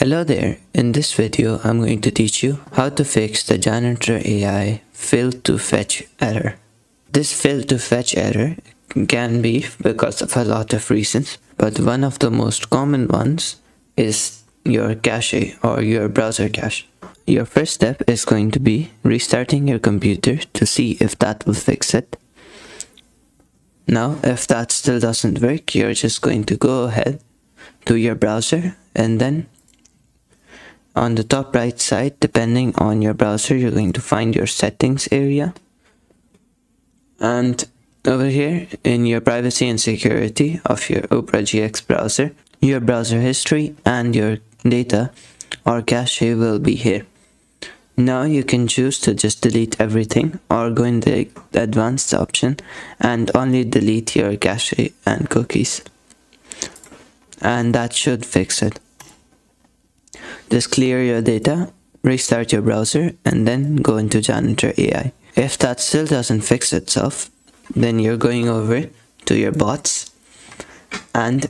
Hello there, in this video I'm going to teach you how to fix the Janitor AI failed to fetch error. This failed to fetch error can be because of a lot of reasons, but one of the most common ones is your cache or your browser cache. Your first step is going to be restarting your computer to see if that will fix it. Now, if that still doesn't work, you're just going to go ahead to your browser and then on the top right side depending on your browser you're going to find your settings area. And over here in your privacy and security of your Opera GX browser your browser history and your data or cache will be here. Now you can choose to just delete everything or go in the advanced option and only delete your cache and cookies. And that should fix it just clear your data, restart your browser, and then go into Janitor AI. If that still doesn't fix itself, then you're going over to your bots and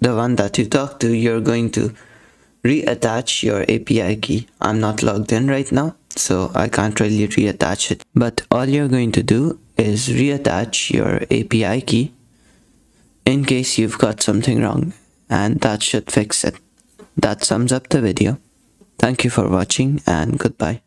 the one that you talk to, you're going to reattach your API key. I'm not logged in right now, so I can't really reattach it. But all you're going to do is reattach your API key in case you've got something wrong and that should fix it. That sums up the video. Thank you for watching and goodbye.